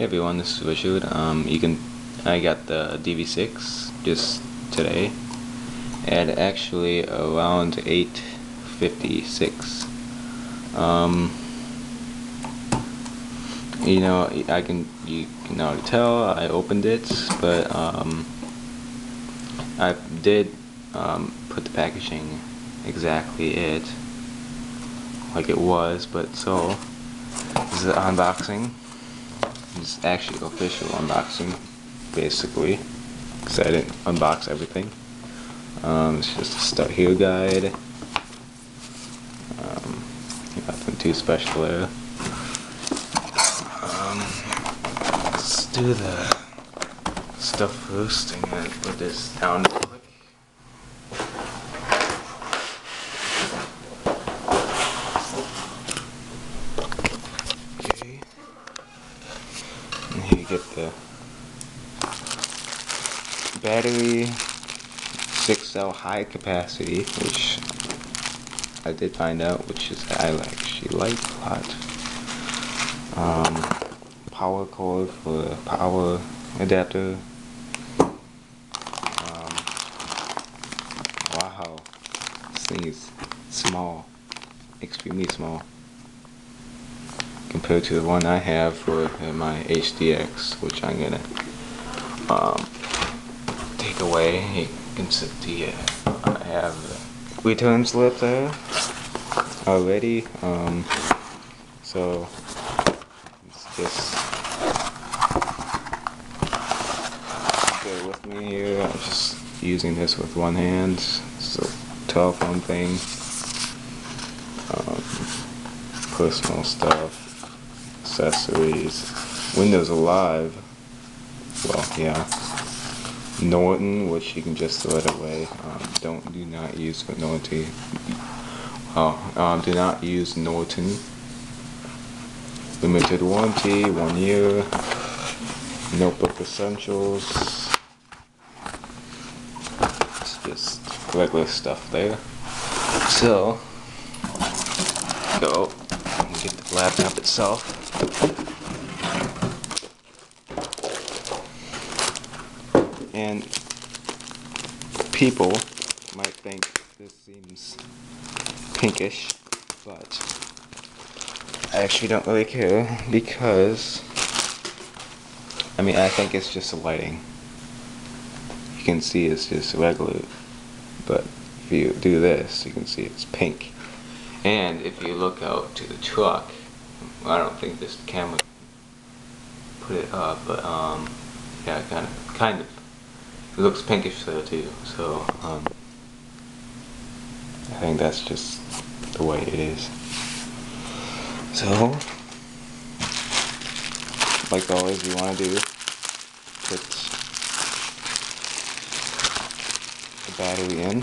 Hey everyone, this is Richard. Um, you can, I got the DV6 just today, at actually around 8:56. Um, you know, I can you can already tell I opened it, but um, I did um, put the packaging exactly it like it was, but so this is the unboxing. It's actually official unboxing, basically, because I didn't unbox everything. Um, it's just a start here guide. Um, nothing too special there. Um, let's do the stuff first. I'm put this down real quick. Okay. And here you get the battery, 6 cell high capacity, which I did find out, which is I actually like a lot. Um, power cord for power adapter. Um, wow, this thing is small, extremely small compared to the one I have for my HDX, which I'm gonna um, take away. You can see uh, I have the return slip there already. Um, so it's just bear with me here. I'm just using this with one hand. It's a telephone thing. Um, personal stuff accessories. Windows Live. Well, yeah. Norton, which you can just throw it away. Um, don't do not use Norton. Oh, um, do not use Norton. Limited warranty, one year. Notebook essentials. It's just regular stuff there. So, go get the laptop itself. And people might think this seems pinkish, but I actually don't really care because I mean I think it's just the lighting. You can see it's just regular, but if you do this, you can see it's pink. And if you look out to the truck, I don't think this camera put it up, but um, yeah, kind of, kind of. It looks pinkish there too, so um, I think that's just the way it is. So, like always, you want to do put the battery in.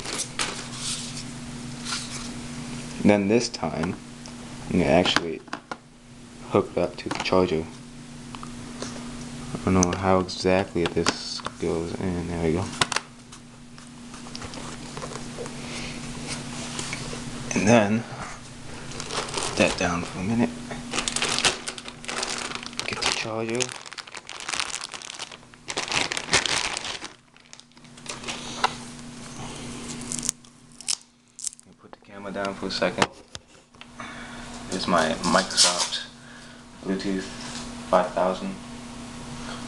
And then this time, I'm gonna actually hook it up to the charger. I don't know how exactly this goes in. There we go. And then, put that down for a minute. Get the charger. Put the camera down for a second. Here's my Microsoft Bluetooth 5000.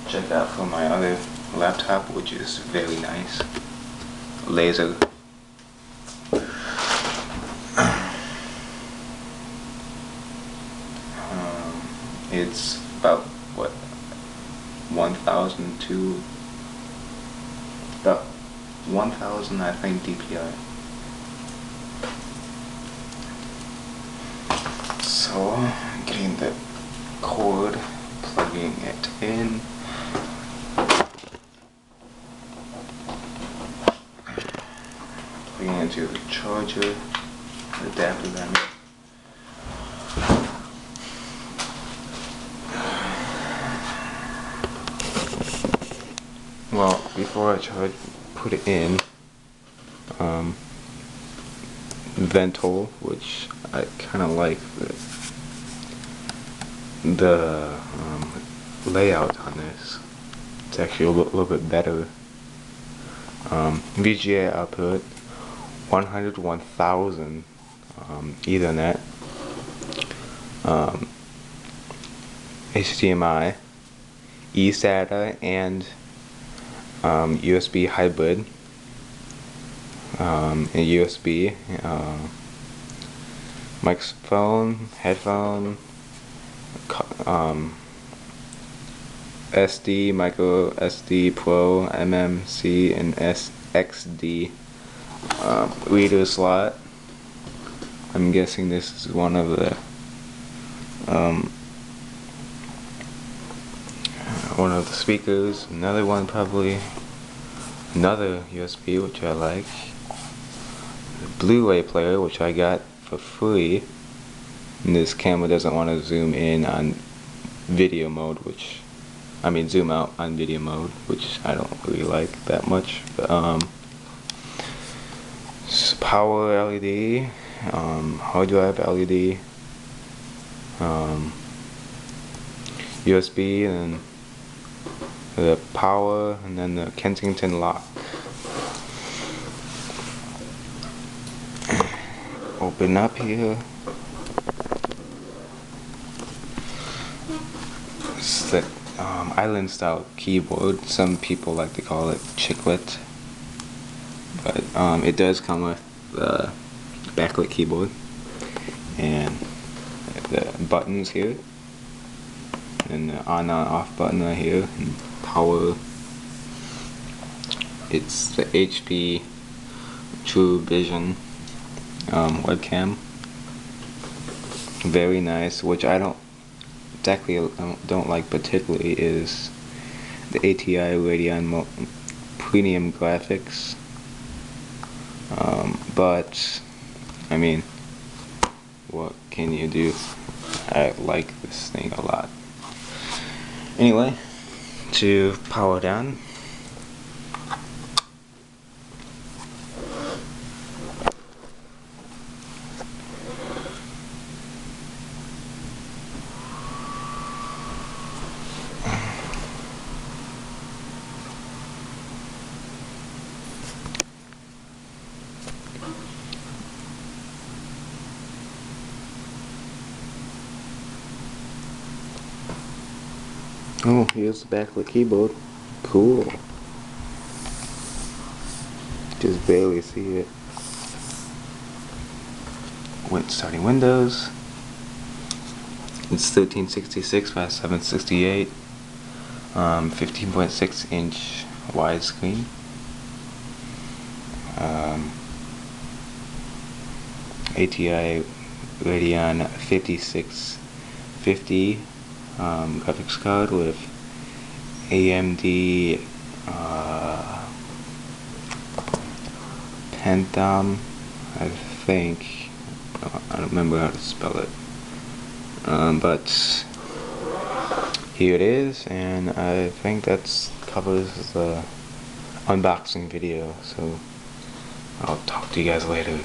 Check that for my other laptop, which is very nice. Laser. Um, it's about what 1,000 to about 1,000, I think, DPI. So, getting the cord, plugging it in. Plugging into the charger, adapter then. Well, before I charge, put it in, um, vent hole, which I kind of like the, the um, layout on this. It's actually a little, little bit better. Um, VGA output 101,000 um, Ethernet. Um, HDMI, eSATA, and um, USB hybrid. Um, and USB, uh, microphone, headphone, um, SD, micro SD, Pro, MMC, and SXD um, reader slot. I'm guessing this is one of the um, one of the speakers. Another one probably. Another USB which I like. the Blu-ray player which I got for free. And this camera doesn't want to zoom in on video mode, which I mean zoom out on video mode, which I don't really like that much. But, um, power LED, um, hard drive LED, um, USB, and the power, and then the Kensington lock. Open up here. It's the um, island style keyboard. Some people like to call it chiclet. But um, it does come with the backlit keyboard. And the buttons here. And the on and off button right here. And power. It's the HP True Vision um, webcam. Very nice which I don't exactly don't like particularly is the ATI Radeon Premium graphics um, but I mean what can you do? I like this thing a lot. Anyway to power down Oh, here's the backlit keyboard. Cool. Just barely see it. When starting Windows. It's 1366 by 768. Um, 15.6 inch widescreen. Um, ATI Radeon 5650 um, graphics card with AMD uh, Phenom, I think. I don't remember how to spell it. Um, but here it is, and I think that covers the unboxing video. So I'll talk to you guys later.